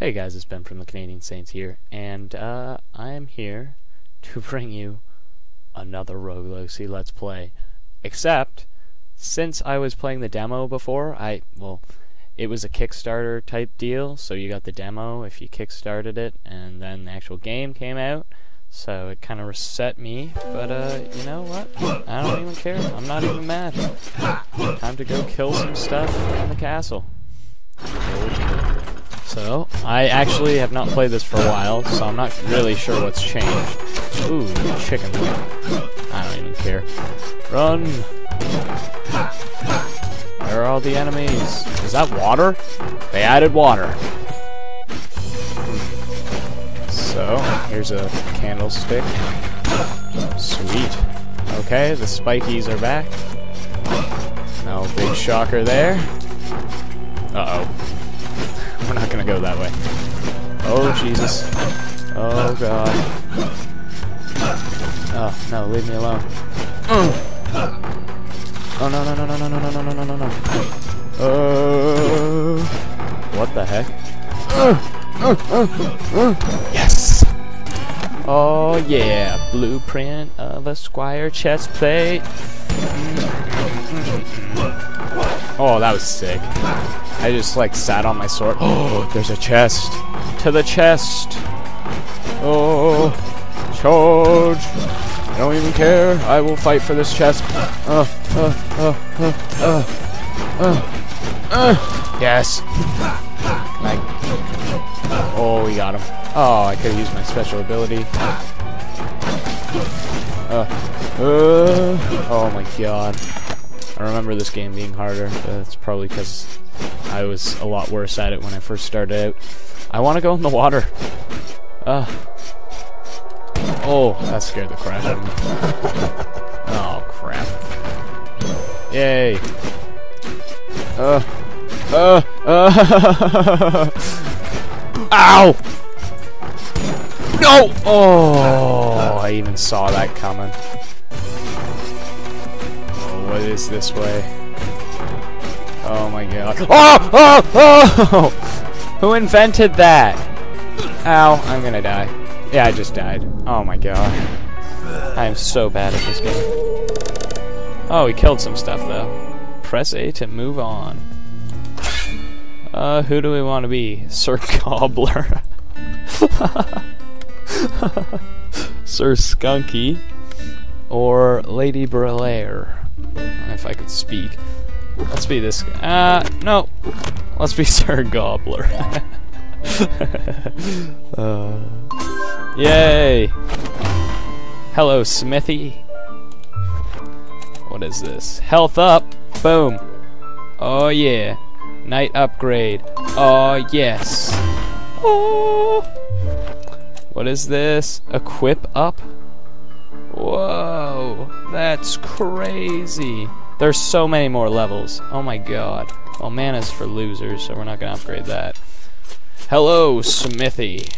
Hey guys, it's Ben from the Canadian Saints here, and uh, I am here to bring you another Rogue Legacy Let's Play. Except, since I was playing the demo before, I, well, it was a Kickstarter type deal, so you got the demo if you kickstarted it, and then the actual game came out, so it kind of reset me, but uh, you know what? I don't even care. I'm not even mad. Time to go kill some stuff in the castle. So, I actually have not played this for a while, so I'm not really sure what's changed. Ooh, chicken. I don't even care. Run! Where are all the enemies? Is that water? They added water. So, here's a candlestick. Sweet. Okay, the spikies are back. No big shocker there. Uh-oh. Gonna go that way. Oh, Jesus. Oh, God. Oh, no, leave me alone. Oh, no, no, no, no, no, no, no, no, no, no, no. Oh. What the heck? Yes! Oh, yeah. Blueprint of a Squire chest plate. Oh, that was sick. I just like sat on my sword. Oh, there's a chest. To the chest. Oh, charge. I don't even care. I will fight for this chest. Uh, uh, uh, uh, uh, uh, uh. Yes. I, oh, we got him. Oh, I could have used my special ability. Uh, uh, oh my god. I remember this game being harder. That's probably because I was a lot worse at it when I first started out. I want to go in the water. Uh. Oh, that scared the crap out of me. Oh, crap. Yay. Uh. Uh. Uh. Ow! No! Oh, I even saw that coming. What is this way? Oh my god. Oh! Oh! Oh! Who invented that? Ow, I'm gonna die. Yeah, I just died. Oh my god. I am so bad at this game. Oh, he killed some stuff though. Press A to move on. Uh, who do we want to be? Sir Cobbler. Sir Skunky. Or Lady Brelaire. If I could speak. Let's be this guy. Uh, no. Let's be Sir Gobbler. uh, yay! Hello, Smithy. What is this? Health up! Boom! Oh yeah. Knight upgrade. Oh yes. Oh. What is this? Equip up? Whoa, that's crazy. There's so many more levels. Oh my god. Well, mana's for losers, so we're not gonna upgrade that. Hello, Smithy.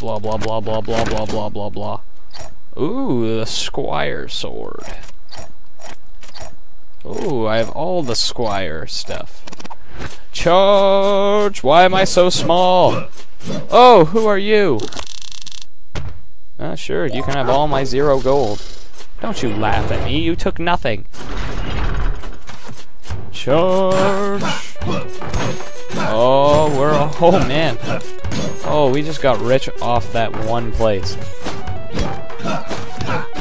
Blah blah blah blah blah blah blah blah blah. Ooh, the Squire sword. Ooh, I have all the Squire stuff. Charge! Why am I so small? Oh, who are you? Ah, sure, you can have all my zero gold. Don't you laugh at me, you took nothing. Charge! Oh, we're, a... oh man. Oh, we just got rich off that one place.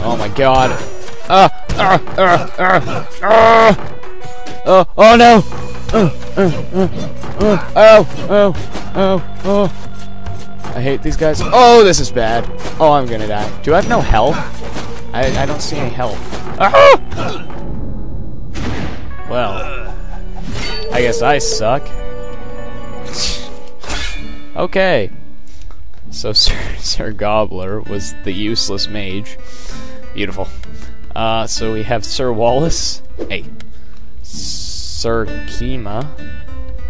Oh my god. Ah! Ah! Ah! Ah! ah. Oh, oh no! Uh, uh, uh, uh, oh! Oh! Oh! Oh! I hate these guys. Oh, this is bad. Oh, I'm gonna die. Do I have no health? I, I don't see any health. Ah! Well, I guess I suck. okay. So Sir, Sir Gobbler was the useless mage. Beautiful. Uh, so we have Sir Wallace. Hey. Sir Kima.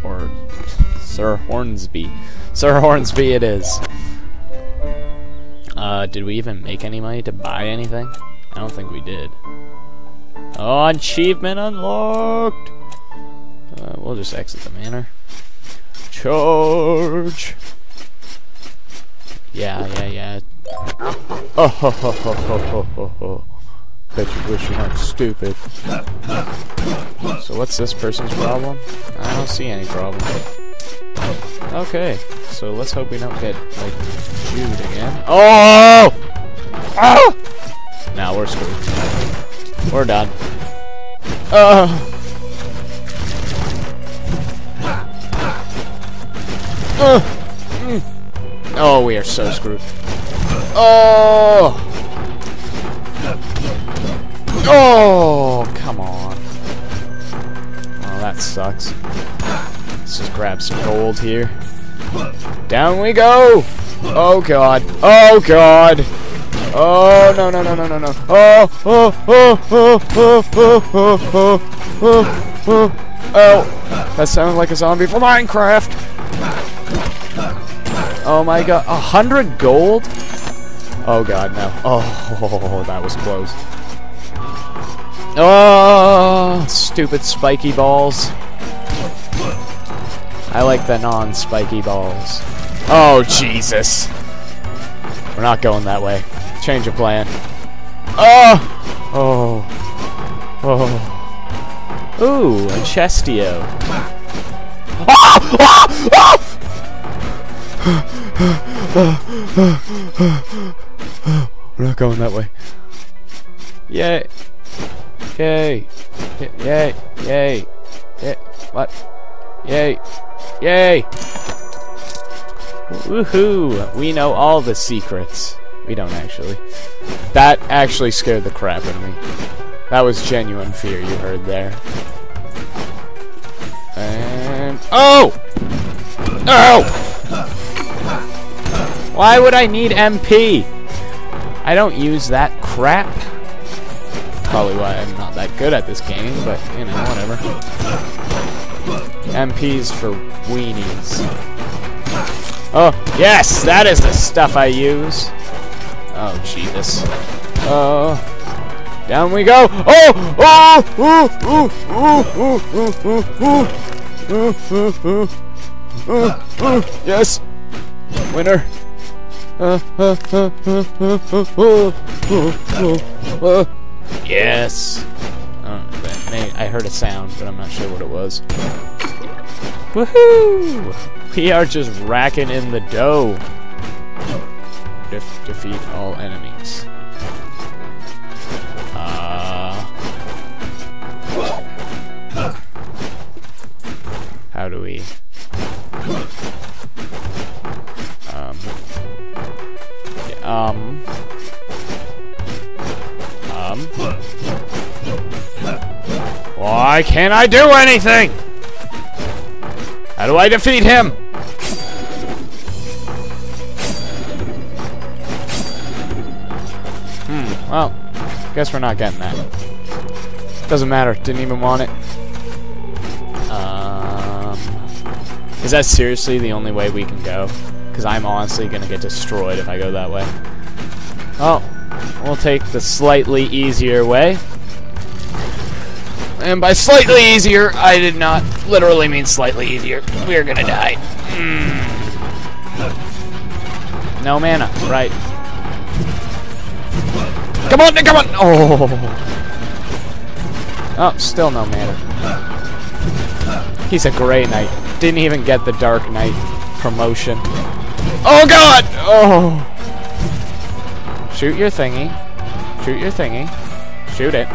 Or Sir Hornsby. Sir Hornsby it is. Uh, did we even make any money to buy anything? I don't think we did. Oh, achievement unlocked! Uh, we'll just exit the manor. Charge! Yeah, yeah, yeah. Oh, ho, ho, ho, ho, ho, ho, ho. Bet you wish you weren't stupid. So what's this person's problem? I don't see any problem. Okay, so let's hope we don't get, like, Jude again. Oh! Oh! Now we're screwed. We're done. Oh! Uh, mm. Oh, we are so screwed. Oh! Oh, come on. Oh, that sucks. Let's just grab some gold here. Down we go! Oh god. Oh god! Oh no no no no no no! Oh oh oh oh oh oh oh oh oh! Oh! That sounded like a zombie from Minecraft. Oh my god! A hundred gold? Oh god, no! Oh, that was close. Oh, stupid spiky balls. I like the non-spiky balls. Oh, Jesus. We're not going that way. Change of plan. Oh! Oh. Oh. Ooh, a Chestio. Ah! Ah! Ah! We're not going that way. Yay. Yay. Yay. Yay. Yay. What? Yay. Yay. Woohoo! We know all the secrets. We don't actually. That actually scared the crap out of me. That was genuine fear you heard there. And... Oh! Oh! Why would I need MP? I don't use that crap. Probably why I'm not that good at this game, but, you know, whatever. MP's for weenies. Oh, yes! That is the stuff I use! Oh, Jesus. Oh. Down we go! Oh! Oh! Yes! Winner! Uh, uh, uh, uh, uh, uh, uh, uh, uh, uh. Yes! I heard a sound, but I'm not sure what it was. Woohoo! We are just racking in the dough. Def defeat all enemies. Uh, how do we... Um... Um... Um... Why can't I do anything? How do I defeat him? Hmm, well, guess we're not getting that. Doesn't matter, didn't even want it. Um, is that seriously the only way we can go? Because I'm honestly going to get destroyed if I go that way. Oh, we'll take the slightly easier way. And by slightly easier, I did not literally mean slightly easier. We're gonna die. Mm. No mana, right. Come on, come on! Oh! Oh, still no mana. He's a Grey Knight. Didn't even get the Dark Knight promotion. Oh god! Oh! Shoot your thingy. Shoot your thingy. Shoot it.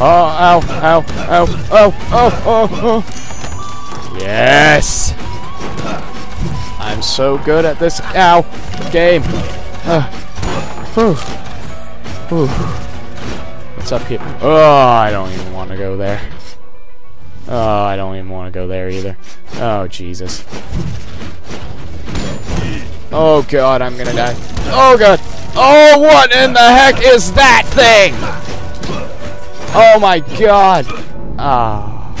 Oh, ow, ow, ow, oh, oh, oh, oh. Yes! I'm so good at this, ow, game. Uh, whew. Whew. What's up here? Oh, I don't even want to go there. Oh, I don't even want to go there either. Oh, Jesus. Oh, God, I'm gonna die. Oh, God. Oh, what in the heck is that thing? Oh my god! Ah.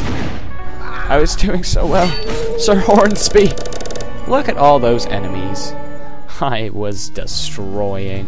I was doing so well. Sir Hornsby! Look at all those enemies. I was destroying.